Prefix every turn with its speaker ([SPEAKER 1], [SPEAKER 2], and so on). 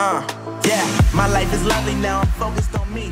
[SPEAKER 1] Uh, yeah, my life is lovely now, I'm focused on me.